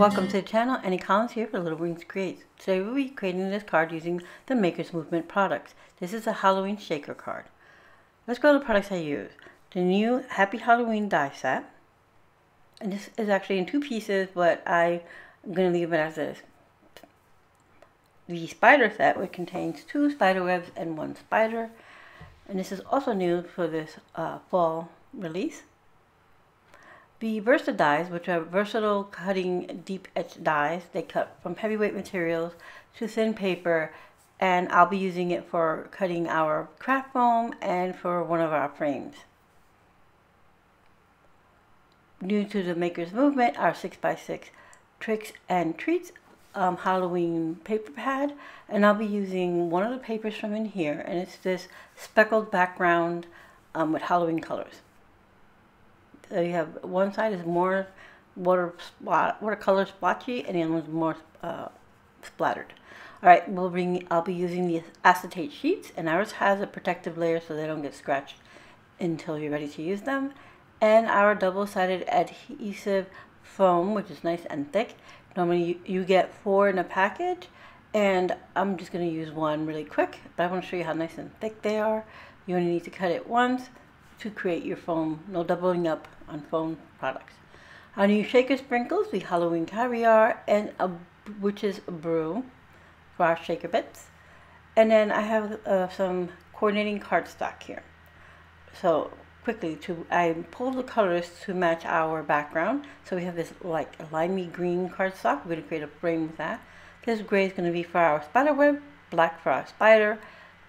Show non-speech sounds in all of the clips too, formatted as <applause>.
Welcome to the channel, Annie Collins here for Little Wings Creates. Today we'll be creating this card using the Makers Movement products. This is a Halloween shaker card. Let's go to the products I use. The new Happy Halloween die set. And this is actually in two pieces, but I'm going to leave it as is. The spider set, which contains two spider webs and one spider. And this is also new for this uh, fall release. The Versa dies, which are versatile cutting deep etch dies, they cut from heavyweight materials to thin paper, and I'll be using it for cutting our craft foam and for one of our frames. New to the Makers Movement, are 6x6 Tricks and Treats um, Halloween paper pad, and I'll be using one of the papers from in here, and it's this speckled background um, with Halloween colors. So you have one side is more water spot, watercolor splotchy, and the other one's more uh, splattered. All right, we'll bring. I'll be using the acetate sheets, and ours has a protective layer so they don't get scratched until you're ready to use them. And our double-sided adhesive foam, which is nice and thick. Normally you, you get four in a package, and I'm just going to use one really quick. But I want to show you how nice and thick they are. You only need to cut it once to create your foam, no doubling up on foam products. Our new shaker sprinkles, the Halloween caviar, and a witch's brew for our shaker bits. And then I have uh, some coordinating cardstock here. So quickly, to I pulled the colors to match our background. So we have this like limey green cardstock. We're going to create a frame with that. This gray is going to be for our spider web, black for our spider,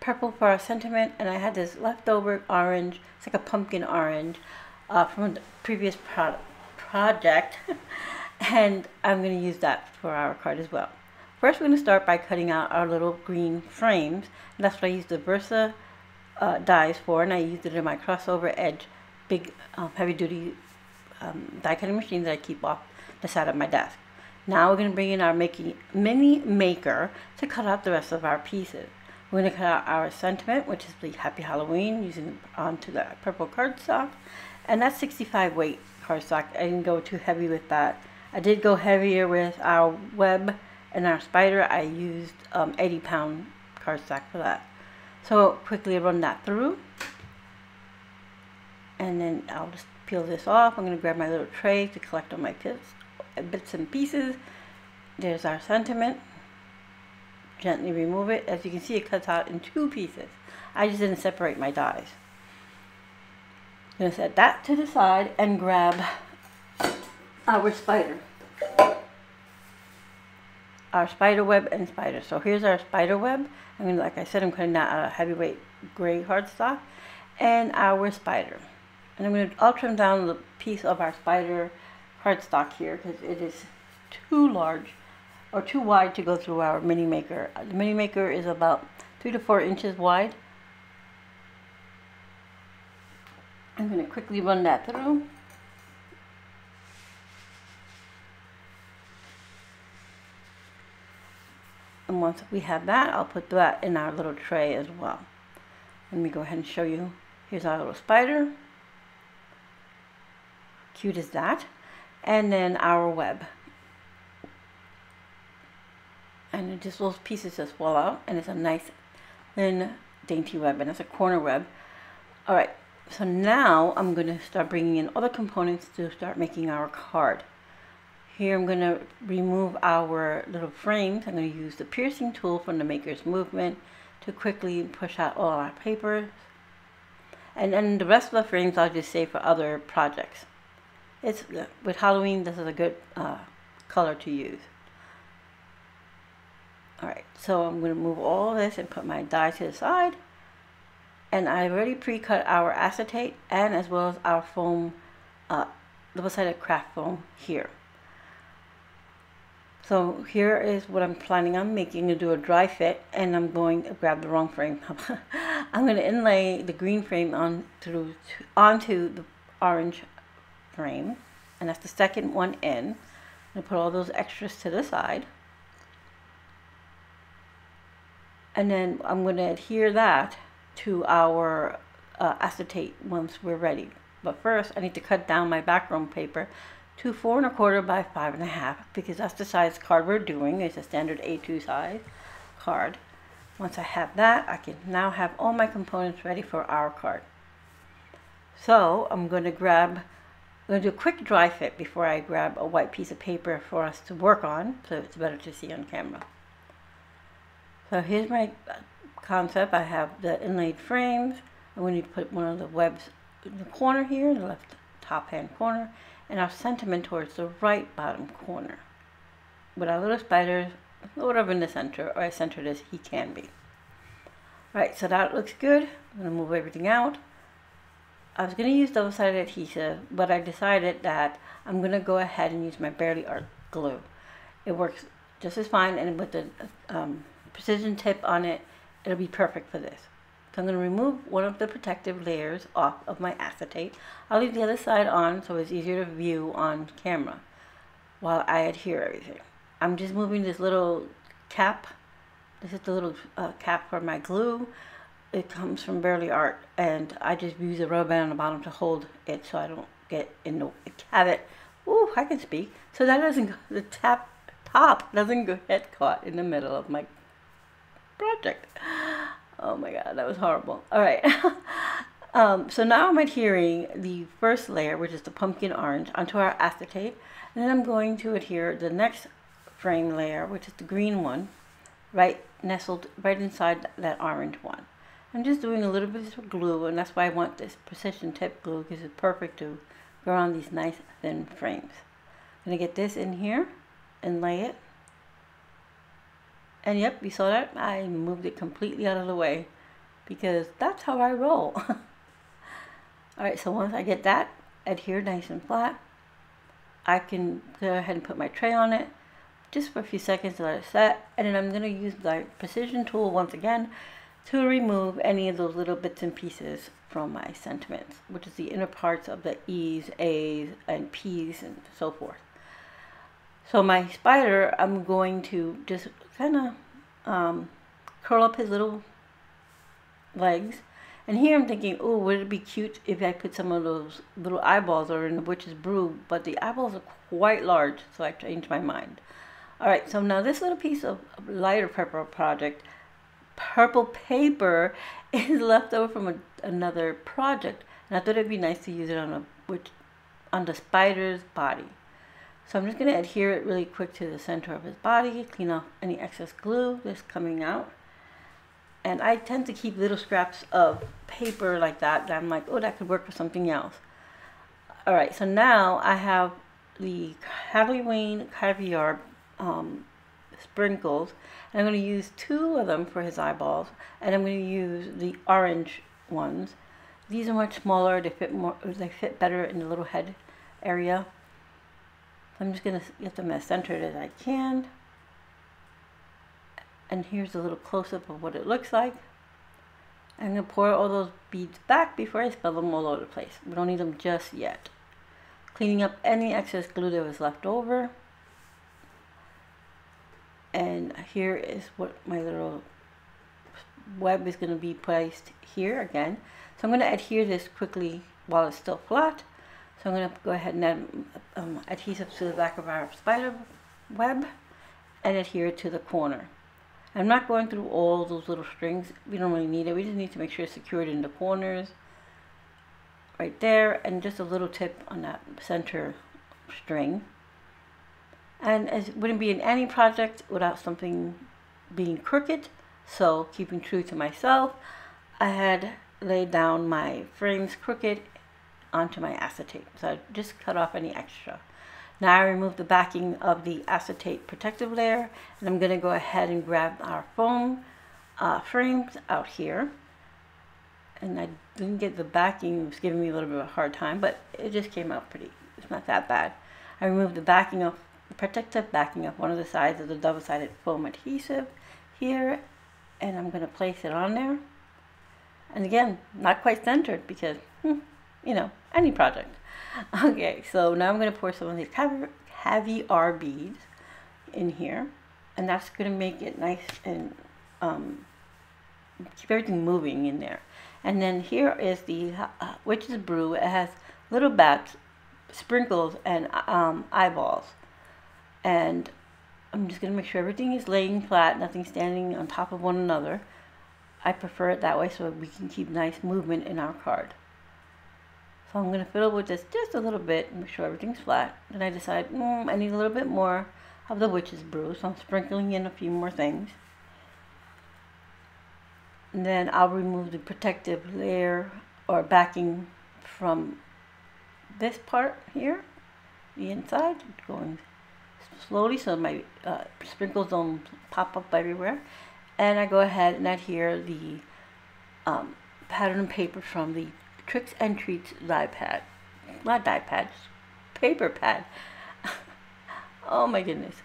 purple for our sentiment, and I had this leftover orange, it's like a pumpkin orange, uh, from the previous pro project, <laughs> and I'm going to use that for our card as well. First, we're going to start by cutting out our little green frames, and that's what I used the Versa uh, dies for, and I used it in my crossover edge, big um, heavy-duty um, die cutting machine that I keep off the side of my desk. Now we're going to bring in our making, mini maker to cut out the rest of our pieces. We're going to cut out our sentiment, which is the Happy Halloween, using onto the purple cardstock. And that's 65 weight cardstock. I didn't go too heavy with that. I did go heavier with our web and our spider. I used um, 80 pound cardstock for that. So quickly run that through. And then I'll just peel this off. I'm going to grab my little tray to collect all my bits, bits and pieces. There's our sentiment gently remove it. As you can see, it cuts out in two pieces. I just didn't separate my dies. I'm going to set that to the side and grab our spider. Our spider web and spider. So here's our spider web. I mean, like I said, I'm cutting out a heavyweight gray cardstock. And our spider. And I'm going to, I'll trim down the piece of our spider cardstock here because it is too large or too wide to go through our mini maker. The mini maker is about three to four inches wide. I'm going to quickly run that through. And once we have that, I'll put that in our little tray as well. Let me go ahead and show you. Here's our little spider. Cute as that. And then our web and just little pieces just fall out and it's a nice thin dainty web and it's a corner web. All right so now I'm going to start bringing in other components to start making our card. Here I'm going to remove our little frames. I'm going to use the piercing tool from the maker's movement to quickly push out all our papers. And then the rest of the frames I'll just save for other projects. It's with Halloween this is a good uh, color to use Alright, so I'm going to move all this and put my die to the side. And I already pre-cut our acetate and as well as our foam, uh, double-sided craft foam here. So here is what I'm planning on making to do a dry fit and I'm going to grab the wrong frame. <laughs> I'm going to inlay the green frame on through onto the orange frame and that's the second one in. I'm going to put all those extras to the side. And then I'm going to adhere that to our uh, acetate once we're ready. But first I need to cut down my background paper to four and a quarter by five and a half because that's the size card we're doing. It's a standard A2 size card. Once I have that, I can now have all my components ready for our card. So I'm going to grab, I'm going to do a quick dry fit before I grab a white piece of paper for us to work on so it's better to see on camera. So here's my concept. I have the inlaid frames. I'm going to put one of the webs in the corner here, the left top hand corner, and our sentiment towards the right bottom corner. With our little spiders sort of in the center, or as centered as he can be. Right, so that looks good. I'm going to move everything out. I was going to use double-sided adhesive, but I decided that I'm going to go ahead and use my Bearly Art glue. It works just as fine, and with the um, precision tip on it, it'll be perfect for this. So I'm going to remove one of the protective layers off of my acetate. I'll leave the other side on so it's easier to view on camera while I adhere everything. I'm just moving this little cap. This is the little uh, cap for my glue. It comes from Bearly Art and I just use a rubber band on the bottom to hold it so I don't get in the have it. Ooh, I can speak. So that doesn't the tap top doesn't get caught in the middle of my project. Oh my god, that was horrible. All right. <laughs> um, so now I'm adhering the first layer, which is the pumpkin orange, onto our acetate. And then I'm going to adhere the next frame layer, which is the green one, right nestled right inside that orange one. I'm just doing a little bit of glue, and that's why I want this precision tip glue, because it's perfect to go on these nice thin frames. I'm going to get this in here and lay it and yep, you saw that? I moved it completely out of the way because that's how I roll. <laughs> Alright, so once I get that adhered nice and flat, I can go ahead and put my tray on it just for a few seconds to let it set. And then I'm going to use my precision tool once again to remove any of those little bits and pieces from my sentiments, which is the inner parts of the E's, A's, and P's, and so forth. So my spider, I'm going to just kind of um, curl up his little legs. And here I'm thinking, oh, would it be cute if I put some of those little eyeballs or in the witch's brew? But the eyeballs are quite large, so I changed my mind. All right, so now this little piece of lighter purple project, purple paper, <laughs> is left over from a, another project. And I thought it'd be nice to use it on a which on the spider's body. So I'm just going to adhere it really quick to the center of his body, clean off any excess glue that's coming out. And I tend to keep little scraps of paper like that that I'm like, oh, that could work for something else. All right, so now I have the Halloween caviar um, sprinkles. And I'm going to use two of them for his eyeballs. And I'm going to use the orange ones. These are much smaller. They fit more. They fit better in the little head area. I'm just going to get them as centered as I can. And here's a little close-up of what it looks like. I'm going to pour all those beads back before I spill them all over the place. We don't need them just yet. Cleaning up any excess glue that was left over. And here is what my little web is going to be placed here again. So I'm going to adhere this quickly while it's still flat. So I'm going to go ahead and add um, adhesive to the back of our spider web and adhere it to the corner. I'm not going through all those little strings. We don't really need it. We just need to make sure it's secured in the corners right there and just a little tip on that center string. And it wouldn't be in any project without something being crooked. So keeping true to myself, I had laid down my frames crooked onto my acetate. So I just cut off any extra. Now I remove the backing of the acetate protective layer and I'm going to go ahead and grab our foam uh, frames out here. And I didn't get the backing, it was giving me a little bit of a hard time, but it just came out pretty, it's not that bad. I removed the backing of, the protective backing of one of the sides of the double-sided foam adhesive here and I'm going to place it on there. And again, not quite centered because, hmm, you know, any project. Okay, so now I'm going to pour some of these caviar beads in here. And that's going to make it nice and um, keep everything moving in there. And then here is the uh, witch's brew. It has little bats sprinkles and um, eyeballs. And I'm just going to make sure everything is laying flat, nothing standing on top of one another. I prefer it that way so we can keep nice movement in our card. So I'm going to fiddle with this just a little bit, make sure everything's flat. Then I decide, mm, I need a little bit more of the witch's brew, so I'm sprinkling in a few more things. And then I'll remove the protective layer or backing from this part here, the inside, going slowly so my uh, sprinkles don't pop up everywhere. And I go ahead and adhere the um, pattern paper from the Tricks and Treats die pad. Not die pad, paper pad. <laughs> oh my goodness.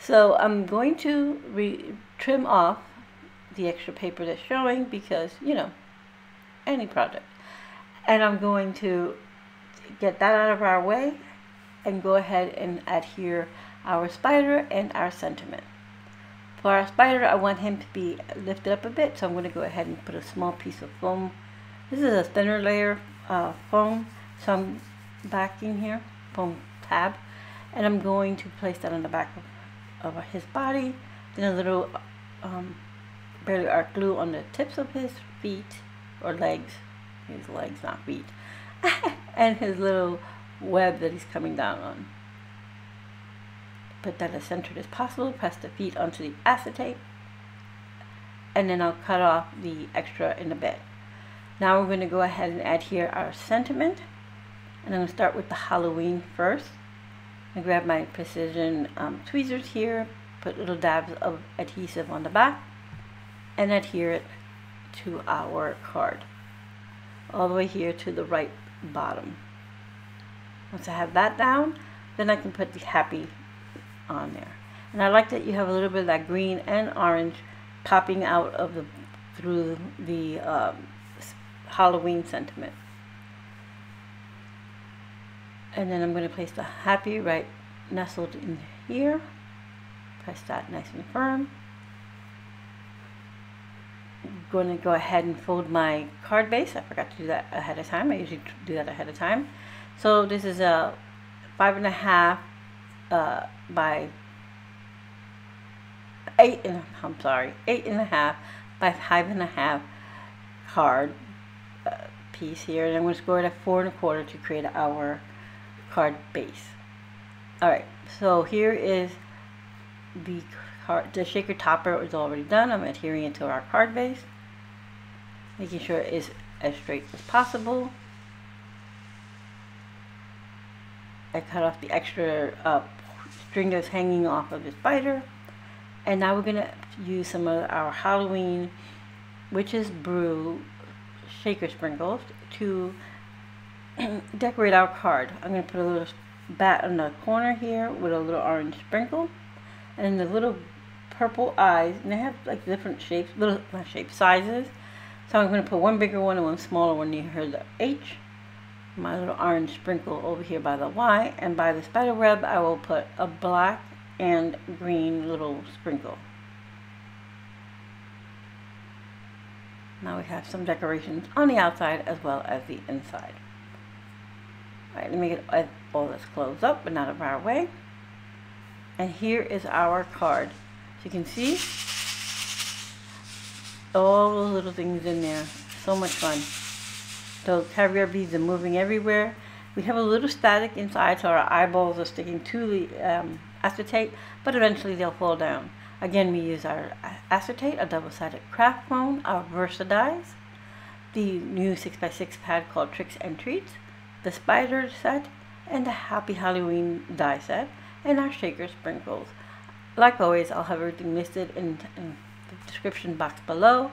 So I'm going to trim off the extra paper that's showing because, you know, any project. And I'm going to get that out of our way and go ahead and adhere our spider and our sentiment. For our spider, I want him to be lifted up a bit, so I'm going to go ahead and put a small piece of foam. This is a thinner layer uh, foam, so I'm backing here, foam tab, and I'm going to place that on the back of, of his body, then a little um, Bearly Art glue on the tips of his feet, or legs, his legs, not feet, <laughs> and his little web that he's coming down on. Put that as centered as possible, press the feet onto the acetate, and then I'll cut off the extra in the bed. Now we're going to go ahead and add here our sentiment, and I'm going to start with the Halloween first. I grab my precision um, tweezers here, put little dabs of adhesive on the back, and adhere it to our card all the way here to the right bottom. Once I have that down, then I can put the happy on there. And I like that you have a little bit of that green and orange popping out of the through the um, Halloween sentiment. And then I'm going to place the happy right nestled in here. Press that nice and firm I'm going to go ahead and fold my card base. I forgot to do that ahead of time. I usually do that ahead of time. So this is a five and a half uh, by eight and I'm sorry, eight and a half by five and a half card piece here. And I'm going to score it at four and a quarter to create our card base. Alright, so here is the card, the shaker topper is already done. I'm adhering it to our card base making sure it is as straight as possible. I cut off the extra uh, string that's hanging off of the spider. And now we're going to use some of our Halloween Witch's Brew shaker sprinkles to <clears throat> decorate our card. I'm going to put a little bat on the corner here with a little orange sprinkle. And the little purple eyes, and they have like different shapes, little not shapes, sizes. So I'm going to put one bigger one and one smaller one near the H. My little orange sprinkle over here by the Y. And by the spider web, I will put a black and green little sprinkle. Now we have some decorations on the outside as well as the inside. Alright, let me get all this closed up and out of our way. And here is our card. As you can see, all those little things in there. So much fun. Those caviar beads are moving everywhere. We have a little static inside, so our eyeballs are sticking to the um, acetate, but eventually they'll fall down. Again, we use our acetate, a double-sided craft foam, our Versa dies, the new 6x6 pad called Tricks and Treats, the spider set, and the Happy Halloween die set, and our shaker sprinkles. Like always, I'll have everything listed in, in description box below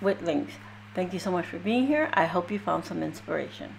with links. Thank you so much for being here. I hope you found some inspiration.